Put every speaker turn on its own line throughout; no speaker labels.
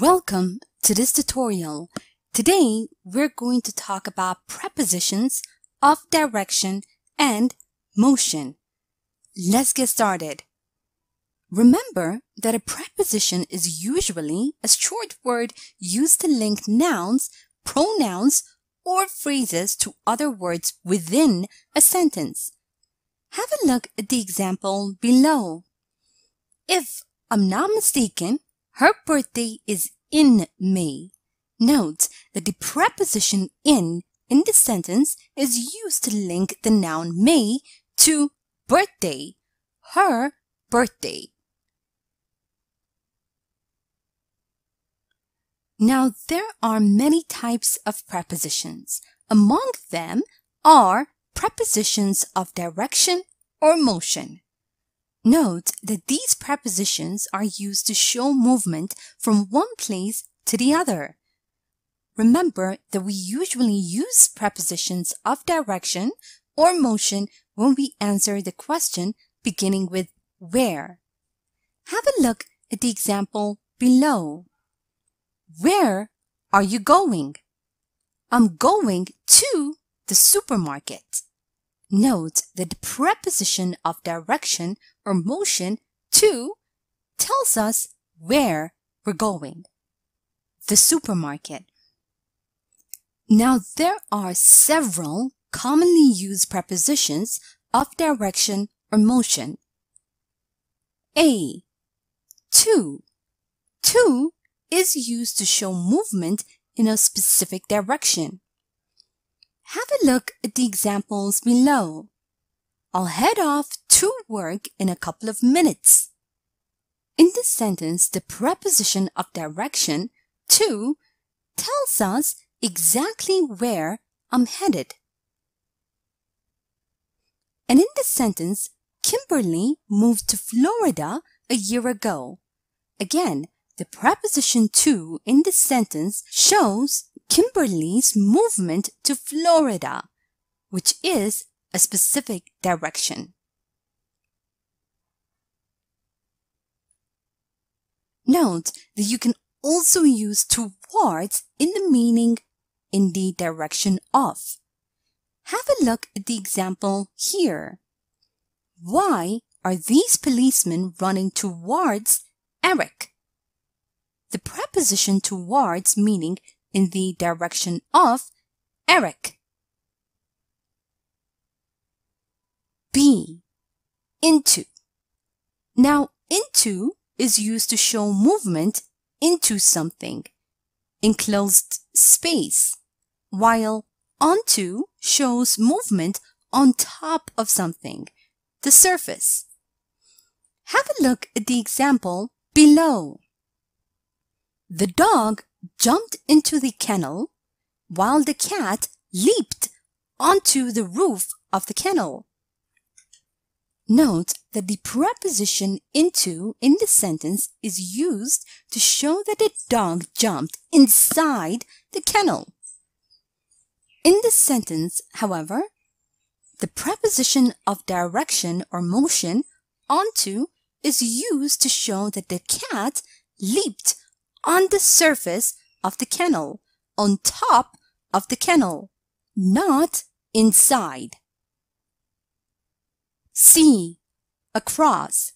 Welcome to this tutorial. Today, we're going to talk about prepositions of direction and motion. Let's get started. Remember that a preposition is usually a short word used to link nouns, pronouns, or phrases to other words within a sentence. Have a look at the example below. If I'm not mistaken, her birthday is in May. Note that the preposition in in this sentence is used to link the noun May to birthday, her birthday. Now, there are many types of prepositions. Among them are prepositions of direction or motion. Note that these prepositions are used to show movement from one place to the other. Remember that we usually use prepositions of direction or motion when we answer the question beginning with where. Have a look at the example below. Where are you going? I'm going to the supermarket. Note that the preposition of direction or motion to tells us where we're going. The supermarket. Now there are several commonly used prepositions of direction or motion. A. To. To is used to show movement in a specific direction. Have a look at the examples below. I'll head off to work in a couple of minutes. In this sentence, the preposition of direction to tells us exactly where I'm headed. And in this sentence, Kimberly moved to Florida a year ago. Again, the preposition to in this sentence shows Kimberly's movement to Florida, which is a specific direction. Note that you can also use towards in the meaning in the direction of. Have a look at the example here. Why are these policemen running towards Eric? The preposition towards meaning in the direction of Eric. B. Into. Now, into is used to show movement into something, enclosed space, while onto shows movement on top of something, the surface. Have a look at the example below. The dog jumped into the kennel while the cat leaped onto the roof of the kennel. Note that the preposition into in the sentence is used to show that the dog jumped inside the kennel. In this sentence, however, the preposition of direction or motion onto is used to show that the cat leaped on the surface of the kennel, on top of the kennel, not inside. C. Across.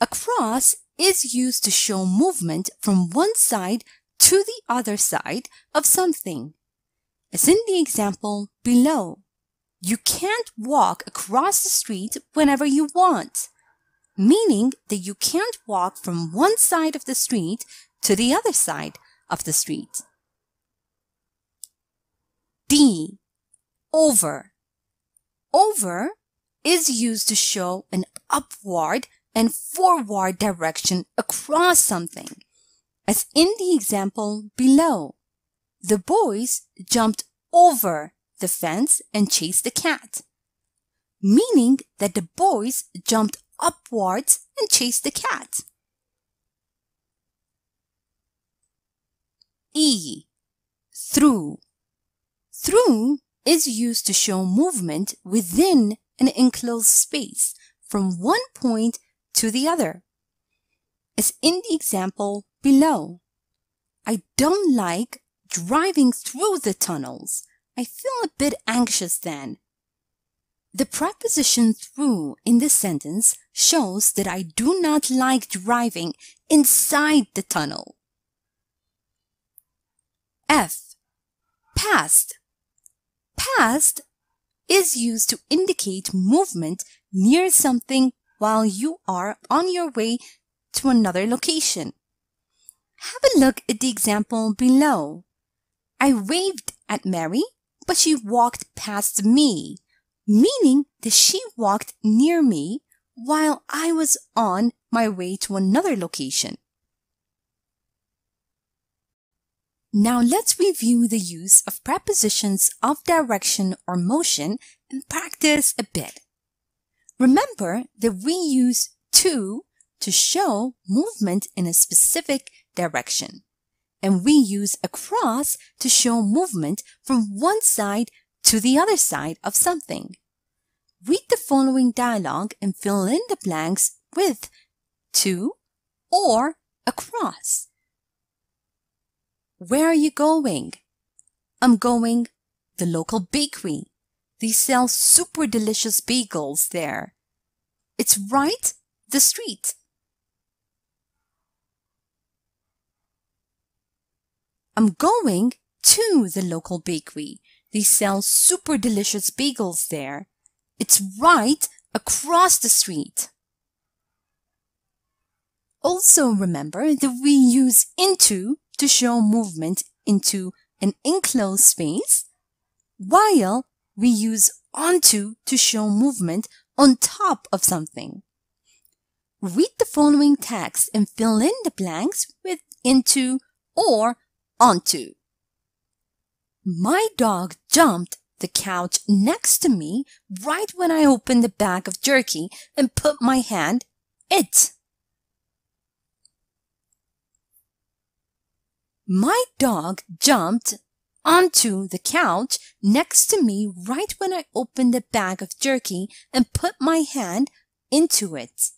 Across is used to show movement from one side to the other side of something. As in the example below, you can't walk across the street whenever you want, meaning that you can't walk from one side of the street to the other side of the street. D. Over. Over is used to show an upward and forward direction across something, as in the example below. The boys jumped over the fence and chased the cat, meaning that the boys jumped upwards and chased the cat. E. Through. Through is used to show movement within an enclosed space from one point to the other. As in the example below, I don't like driving through the tunnels. I feel a bit anxious then. The preposition through in this sentence shows that I do not like driving inside the tunnel. F. Past. Past is used to indicate movement near something while you are on your way to another location. Have a look at the example below. I waved at Mary, but she walked past me, meaning that she walked near me while I was on my way to another location. Now let's review the use of prepositions of direction or motion and practice a bit. Remember that we use to to show movement in a specific direction. And we use across to show movement from one side to the other side of something. Read the following dialogue and fill in the blanks with to or across. Where are you going? I'm going the local bakery. They sell super delicious bagels there. It's right the street. I'm going to the local bakery. They sell super delicious bagels there. It's right across the street. Also remember that we use into to show movement into an enclosed space, while we use onto to show movement on top of something. Read the following text and fill in the blanks with into or onto. My dog jumped the couch next to me right when I opened the bag of jerky and put my hand it My dog jumped onto the couch next to me right when I opened the bag of jerky and put my hand into it.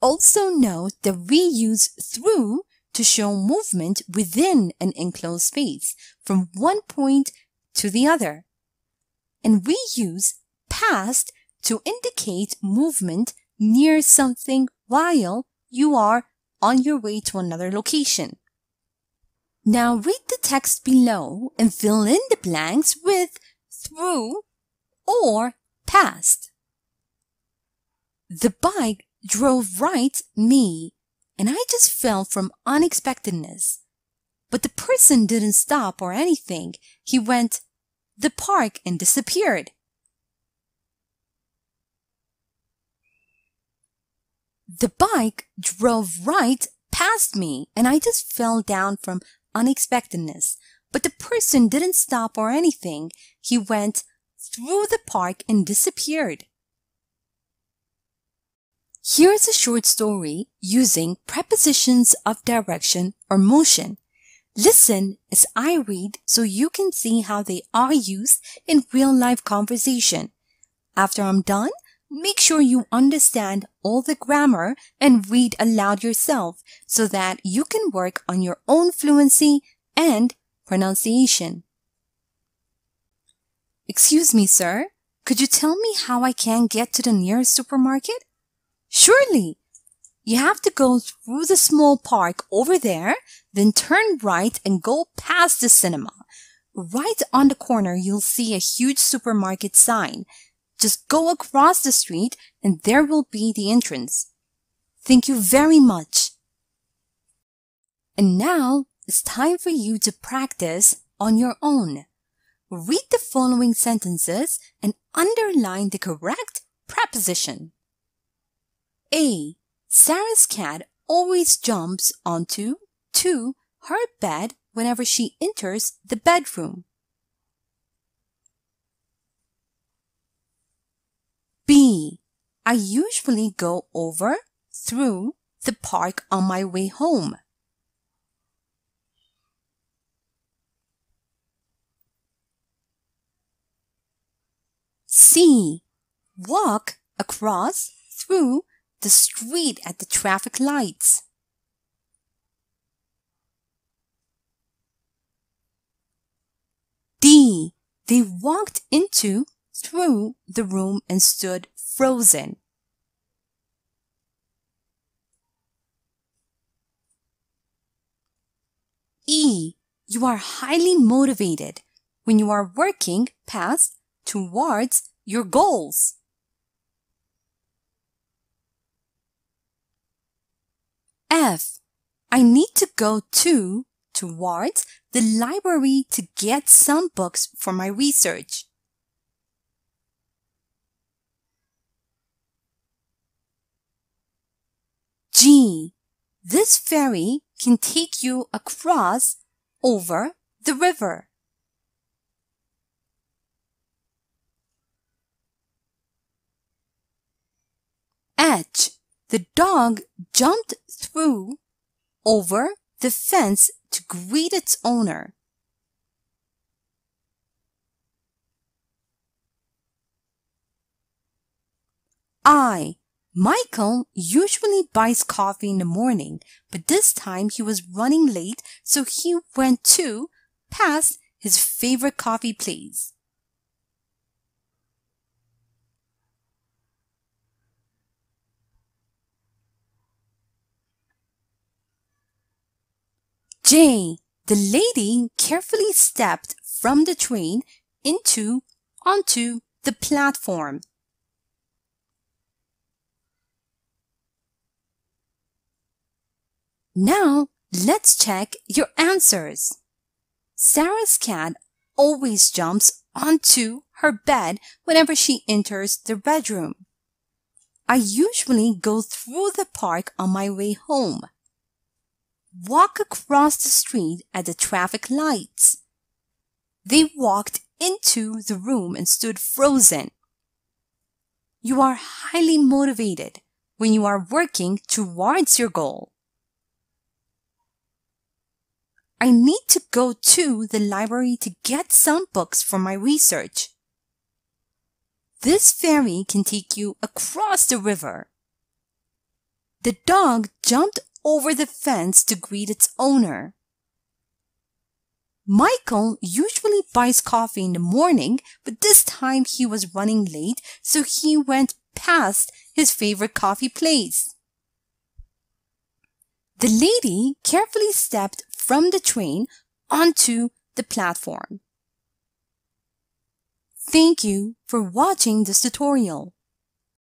Also note that we use through to show movement within an enclosed space from one point to the other. And we use past to indicate movement near something while you are on your way to another location. Now read the text below and fill in the blanks with through or past. The bike drove right me and I just fell from unexpectedness. But the person didn't stop or anything. He went the park and disappeared. The bike drove right past me and I just fell down from unexpectedness. But the person didn't stop or anything. He went through the park and disappeared. Here's a short story using prepositions of direction or motion. Listen as I read so you can see how they are used in real life conversation. After I'm done, Make sure you understand all the grammar and read aloud yourself so that you can work on your own fluency and pronunciation. Excuse me, sir. Could you tell me how I can get to the nearest supermarket? Surely. You have to go through the small park over there, then turn right and go past the cinema. Right on the corner, you'll see a huge supermarket sign. Just go across the street and there will be the entrance. Thank you very much. And now it's time for you to practice on your own. Read the following sentences and underline the correct preposition. A. Sarah's cat always jumps onto to her bed whenever she enters the bedroom. B. I usually go over through the park on my way home. C. Walk across through the street at the traffic lights. D. They walked into, through the room and stood frozen. E. You are highly motivated when you are working past towards your goals. F. I need to go to towards the library to get some books for my research. G. This ferry can take you across over the river. H. The dog jumped through over the fence to greet its owner. I. Michael usually buys coffee in the morning, but this time he was running late, so he went to past his favorite coffee place. J. The lady carefully stepped from the train into onto the platform. Now, let's check your answers. Sarah's cat always jumps onto her bed whenever she enters the bedroom. I usually go through the park on my way home walk across the street at the traffic lights. They walked into the room and stood frozen. You are highly motivated when you are working towards your goal. I need to go to the library to get some books for my research. This ferry can take you across the river. The dog jumped over the fence to greet its owner. Michael usually buys coffee in the morning, but this time he was running late, so he went past his favorite coffee place. The lady carefully stepped from the train onto the platform. Thank you for watching this tutorial.